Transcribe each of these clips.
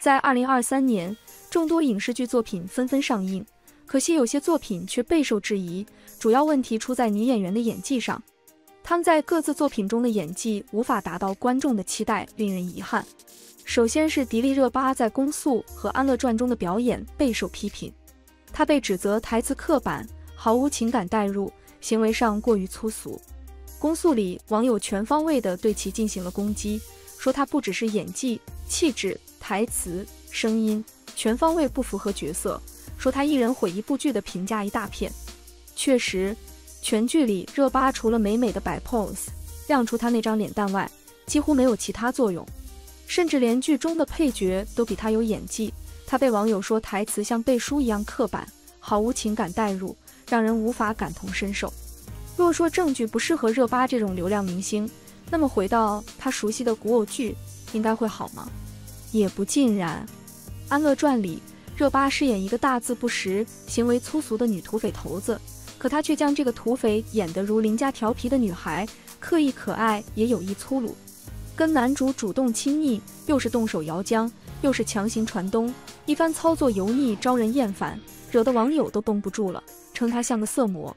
在二零二三年，众多影视剧作品纷纷上映，可惜有些作品却备受质疑，主要问题出在女演员的演技上。他们在各自作品中的演技无法达到观众的期待，令人遗憾。首先是迪丽热巴在《公诉》和《安乐传》中的表演备受批评，她被指责台词刻板，毫无情感代入，行为上过于粗俗。《公诉》里网友全方位地对其进行了攻击，说她不只是演技、气质。台词、声音全方位不符合角色，说他一人毁一部剧的评价一大片。确实，全剧里热巴除了美美的摆 pose，亮出她那张脸蛋外，几乎没有其他作用，甚至连剧中的配角都比她有演技。她被网友说台词像背书一样刻板，毫无情感代入，让人无法感同身受。若说证据不适合热巴这种流量明星，那么回到她熟悉的古偶剧，应该会好吗？也不尽然，《安乐传》里，热巴饰演一个大字不识、行为粗俗的女土匪头子，可她却将这个土匪演得如邻家调皮的女孩，刻意可爱也有意粗鲁。跟男主主动亲密，又是动手摇浆，又是强行传东，一番操作油腻招人厌烦，惹得网友都绷不住了，称她像个色魔。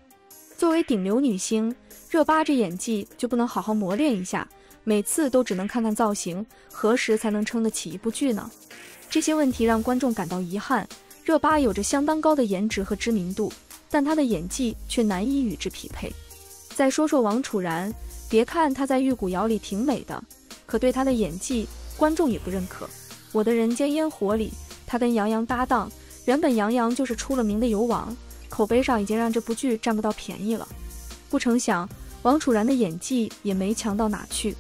作为顶流女星，热巴这演技就不能好好磨练一下？每次都只能看看造型，何时才能撑得起一部剧呢？这些问题让观众感到遗憾。热巴有着相当高的颜值和知名度，但她的演技却难以与之匹配。再说说王楚然，别看她在《玉骨遥》里挺美的，可对她的演技，观众也不认可。《我的人间烟火》里，她跟杨洋搭档，原本杨洋就是出了名的油王，口碑上已经让这部剧占不到便宜了。不成想，王楚然的演技也没强到哪去。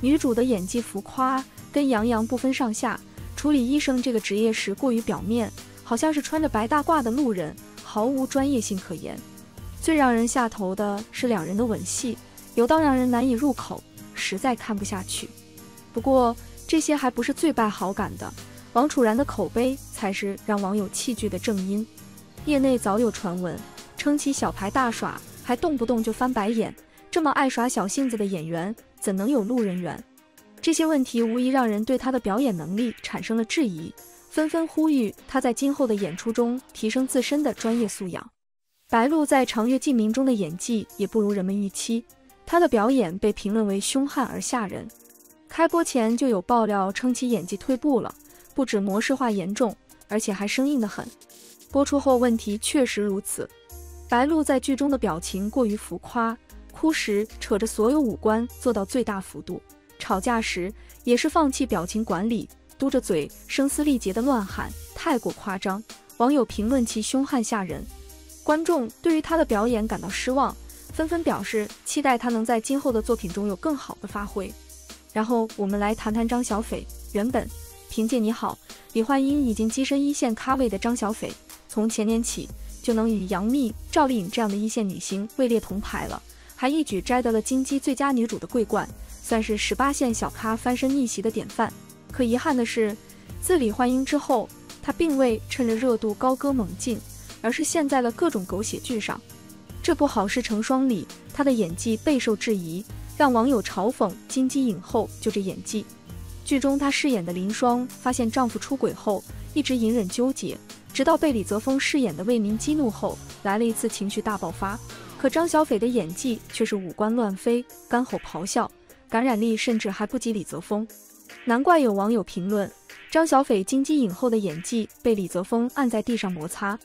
女主的演技浮夸，跟杨洋不分上下。处理医生这个职业时过于表面，好像是穿着白大褂的路人，毫无专业性可言。最让人下头的是两人的吻戏，有到让人难以入口，实在看不下去。不过这些还不是最败好感的，王楚然的口碑才是让网友弃剧的正因。业内早有传闻，称其小牌大耍，还动不动就翻白眼。这么爱耍小性子的演员。怎能有路人缘？这些问题无疑让人对他的表演能力产生了质疑，纷纷呼吁他在今后的演出中提升自身的专业素养。白鹿在《长月烬明》中的演技也不如人们预期，她的表演被评论为凶悍而吓人。开播前就有爆料称其演技退步了，不止模式化严重，而且还生硬得很。播出后问题确实如此，白鹿在剧中的表情过于浮夸。哭时扯着所有五官做到最大幅度，吵架时也是放弃表情管理，嘟着嘴声嘶力竭的乱喊，太过夸张。网友评论其凶悍吓人，观众对于他的表演感到失望，纷纷表示期待他能在今后的作品中有更好的发挥。然后我们来谈谈张小斐。原本凭借你好，李焕英已经跻身一线咖位的张小斐，从前年起就能与杨幂、赵丽颖这样的一线女星位列铜牌了。还一举摘得了金鸡最佳女主的桂冠，算是十八线小咖翻身逆袭的典范。可遗憾的是，自李焕英之后，她并未趁着热度高歌猛进，而是陷在了各种狗血剧上。这部《好事成双》里，她的演技备受质疑，让网友嘲讽金鸡影后就这演技。剧中她饰演的林双发现丈夫出轨后，一直隐忍纠结，直到被李泽峰饰演的魏民激怒后，来了一次情绪大爆发。可张小斐的演技却是五官乱飞、干吼咆哮，感染力甚至还不及李泽峰。难怪有网友评论，张小斐金鸡影后的演技被李泽峰按在地上摩擦。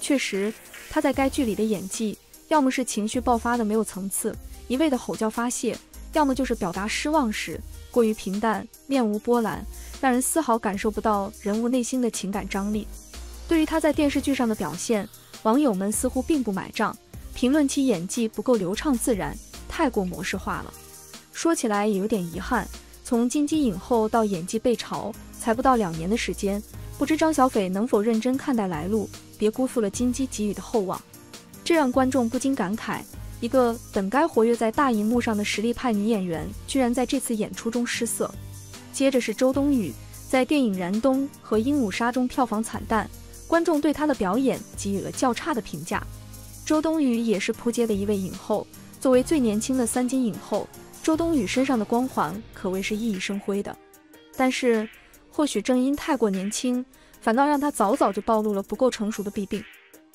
确实，她在该剧里的演技，要么是情绪爆发的没有层次，一味的吼叫发泄，要么就是表达失望时过于平淡、面无波澜，让人丝毫感受不到人物内心的情感张力。对于她在电视剧上的表现，网友们似乎并不买账。评论其演技不够流畅自然，太过模式化了。说起来也有点遗憾，从金鸡影后到演技被嘲，才不到两年的时间，不知张小斐能否认真看待来路，别辜负了金鸡给予的厚望。这让观众不禁感慨：一个本该活跃在大荧幕上的实力派女演员，居然在这次演出中失色。接着是周冬雨，在电影《燃冬》和《鹦鹉杀》中票房惨淡，观众对她的表演给予了较差的评价。周冬雨也是扑街的一位影后，作为最年轻的三金影后，周冬雨身上的光环可谓是熠熠生辉的。但是，或许正因太过年轻，反倒让她早早就暴露了不够成熟的弊病。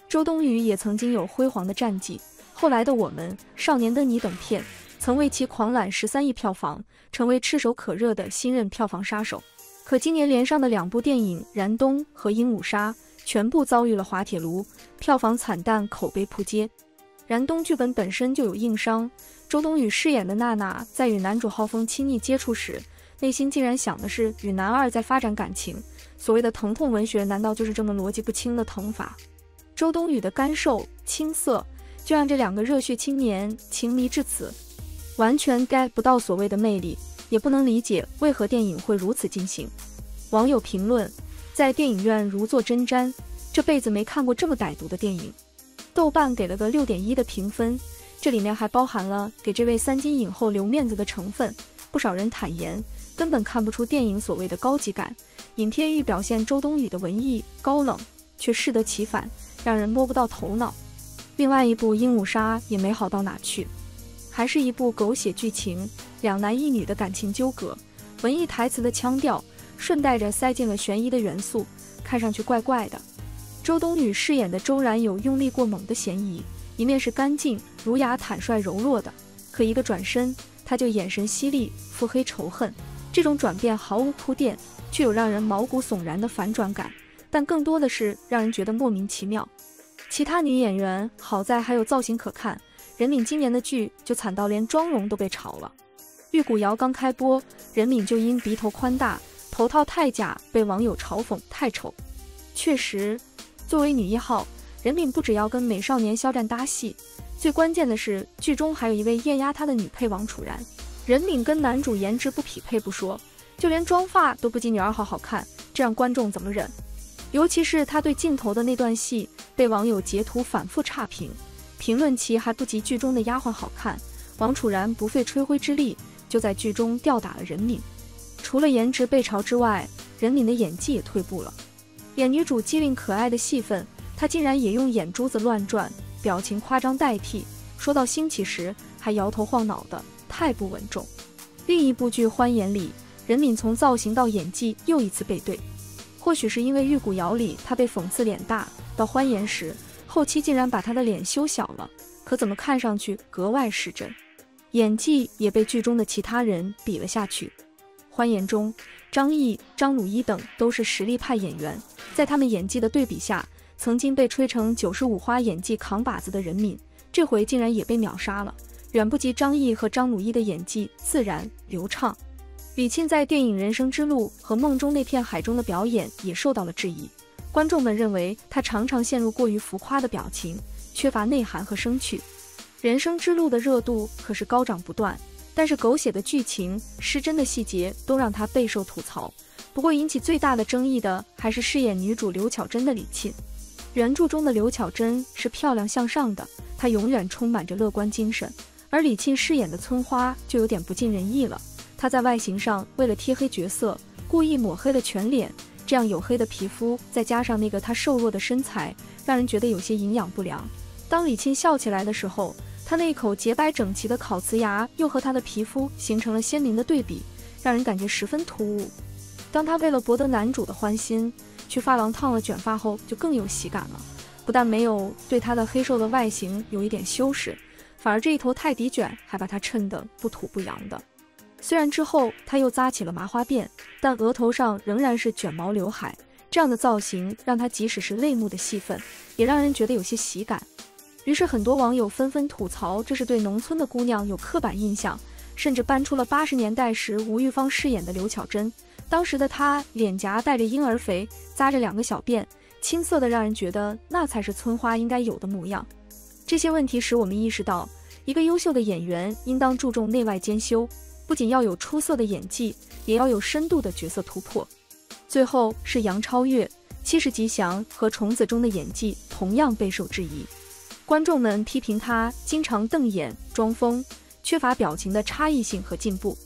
周冬雨也曾经有辉煌的战绩，后来的我们、少年的你等片曾为其狂揽十三亿票房，成为炙手可热的新任票房杀手。可今年连上的两部电影《燃冬》和《鹦鹉杀》全部遭遇了滑铁卢，票房惨淡，口碑扑街。《燃冬》剧本本身就有硬伤，周冬雨饰演的娜娜在与男主浩峰亲密接触时，内心竟然想的是与男二在发展感情。所谓的疼痛文学，难道就是这么逻辑不清的疼法？周冬雨的干瘦青涩，就让这两个热血青年情迷至此。完全 get 不到所谓的魅力，也不能理解为何电影会如此进行。网友评论：在电影院如坐针毡，这辈子没看过这么歹毒的电影。豆瓣给了个六点一的评分，这里面还包含了给这位三金影后留面子的成分。不少人坦言，根本看不出电影所谓的高级感。影片欲表现周冬雨的文艺高冷，却适得其反，让人摸不到头脑。另外一部《鹦鹉杀》也没好到哪去。还是一部狗血剧情，两男一女的感情纠葛，文艺台词的腔调，顺带着塞进了悬疑的元素，看上去怪怪的。周冬雨饰演的周然有用力过猛的嫌疑，一面是干净儒雅、坦率柔弱的，可一个转身，他就眼神犀利，腹黑仇恨。这种转变毫无铺垫，却有让人毛骨悚然的反转感，但更多的是让人觉得莫名其妙。其他女演员好在还有造型可看。任敏今年的剧就惨到连妆容都被炒了。玉骨遥刚开播，任敏就因鼻头宽大、头套太假被网友嘲讽太丑。确实，作为女一号，任敏不只要跟美少年肖战搭戏，最关键的是剧中还有一位艳压她的女配王楚然。任敏跟男主颜值不匹配不说，就连妆发都不及女二号好看，这让观众怎么忍？尤其是她对镜头的那段戏，被网友截图反复差评。评论其还不及剧中的丫鬟好看，王楚然不费吹灰之力就在剧中吊打了任敏。除了颜值被嘲之外，任敏的演技也退步了。演女主机灵可爱的戏份，她竟然也用眼珠子乱转，表情夸张代替。说到兴起时，还摇头晃脑的，太不稳重。另一部剧《欢颜》里，任敏从造型到演技又一次背对。或许是因为《玉骨遥》里她被讽刺脸大，到《欢颜》时。后期竟然把她的脸修小了，可怎么看上去格外失真，演技也被剧中的其他人比了下去。欢颜中，张译、张鲁一等都是实力派演员，在他们演技的对比下，曾经被吹成九十五花演技扛把子的任敏，这回竟然也被秒杀了，远不及张译和张鲁一的演技自然流畅。李沁在电影《人生之路》和《梦中那片海》中的表演也受到了质疑。观众们认为他常常陷入过于浮夸的表情，缺乏内涵和生趣。人生之路的热度可是高涨不断，但是狗血的剧情、失真的细节都让他备受吐槽。不过引起最大的争议的还是饰演女主刘巧珍的李沁。原著中的刘巧珍是漂亮向上的，她永远充满着乐观精神，而李沁饰演的村花就有点不尽人意了。她在外形上为了贴黑角色，故意抹黑了全脸。这样黝黑的皮肤，再加上那个她瘦弱的身材，让人觉得有些营养不良。当李沁笑起来的时候，她那一口洁白整齐的烤瓷牙又和她的皮肤形成了鲜明的对比，让人感觉十分突兀。当她为了博得男主的欢心，去发廊烫了卷发后，就更有喜感了。不但没有对她的黑瘦的外形有一点修饰，反而这一头泰迪卷还把她衬得不土不洋的。虽然之后他又扎起了麻花辫，但额头上仍然是卷毛刘海，这样的造型让他即使是泪目的戏份，也让人觉得有些喜感。于是很多网友纷纷吐槽，这是对农村的姑娘有刻板印象，甚至搬出了八十年代时吴玉芳饰演的刘巧珍，当时的她脸颊带着婴儿肥，扎着两个小辫，青涩的让人觉得那才是村花应该有的模样。这些问题使我们意识到，一个优秀的演员应当注重内外兼修。不仅要有出色的演技，也要有深度的角色突破。最后是杨超越，七十吉祥和虫子中的演技同样备受质疑。观众们批评她经常瞪眼、装疯，缺乏表情的差异性和进步。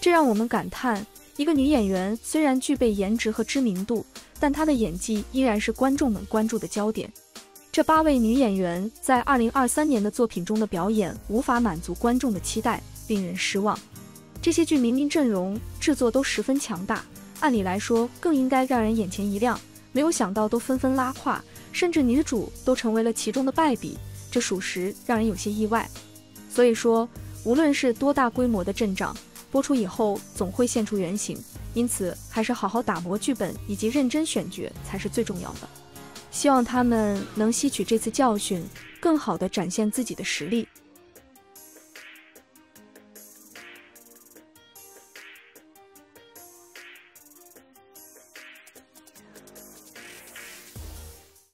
这让我们感叹：一个女演员虽然具备颜值和知名度，但她的演技依然是观众们关注的焦点。这八位女演员在二零二三年的作品中的表演无法满足观众的期待，令人失望。这些剧明明阵容制作都十分强大，按理来说更应该让人眼前一亮，没有想到都纷纷拉胯，甚至女主都成为了其中的败笔，这属实让人有些意外。所以说，无论是多大规模的阵仗，播出以后总会现出原形，因此还是好好打磨剧本以及认真选角才是最重要的。希望他们能吸取这次教训，更好地展现自己的实力。